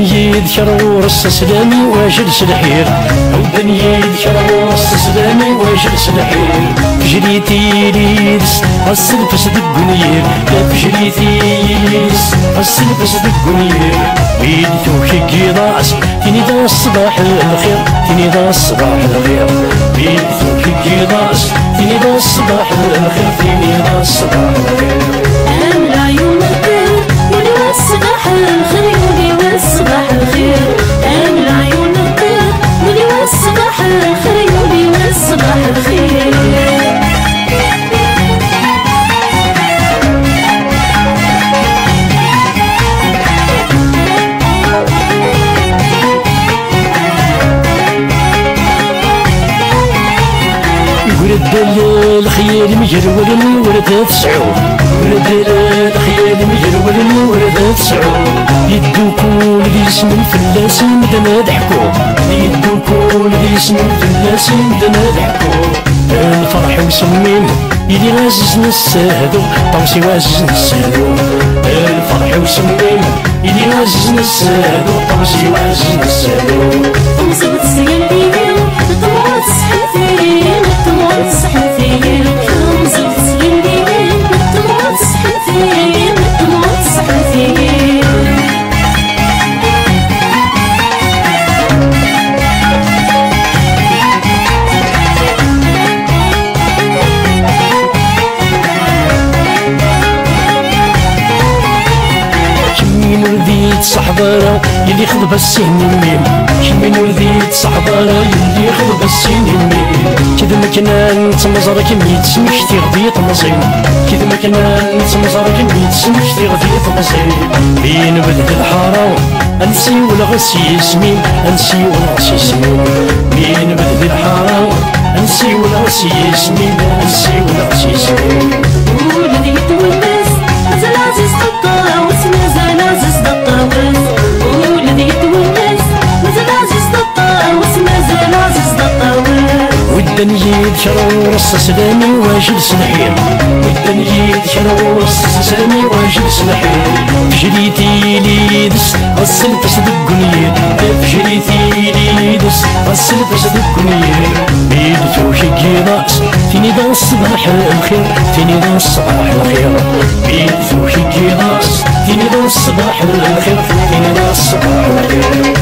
الدنيا يذكر ورص سلامي واجل سلحير. الدنيا يذكر ورص سلامي واجل سلحير. جريتي ليس السلفس دقنير جريتي ليس السلفس دقنير بيد توكي قيضاس تيني دا الصباح الخير تيني دا الصباح الخير. بيد توكي قيضاس تيني دا الصباح الخير تيني دا الصباح الخير. أمل عيون الخير ولي والصباح الخير ورد الخيال مجرول ورد تسعود ورد الخيال مجرول ورد تسعود يدو كل اسم الفلاس مدنا ضحكو. يدو كل اسم الفلاس مدنا ضحكو. الفرح وسمين يدي غازز نسهدو. طوسي غازز نسهدو. الفرح وسمين يدي غازز نسهدو. طوسي غازز نسهدو. ومصيبة السيال Sunset. صحبارة يلي خضب السن الميم كمين ولديت صحبارة يلي خضب السن الميم كذا ما كنا نتمزر كمي تسمكتي غدي تمزين كذا ما كنا نتمزر كمي تسمكتي غدي تمزين بين بدل الحارة أنسي ولا غسي اسمي أنسي ولا غسي اسمي. بين بدل الحارة أنسي ولا غسي اسمي أنسي ولا غسي اسمي. ولدي يتونس والدنيا يذكر رص سلامي واجد سنحير والدنيا يذكر رص سلامي واجد سنحير فجريتي لي دس غسل تصدق قنير فجريتي لي دس غسل تصدق قنير بيد توشي قيضاس تيني دا الصباح الخير. تيني دا الصباح الخير. بيد توشي قيضاس تيني دا الصباح الخير. تيني دا الصباح الخير.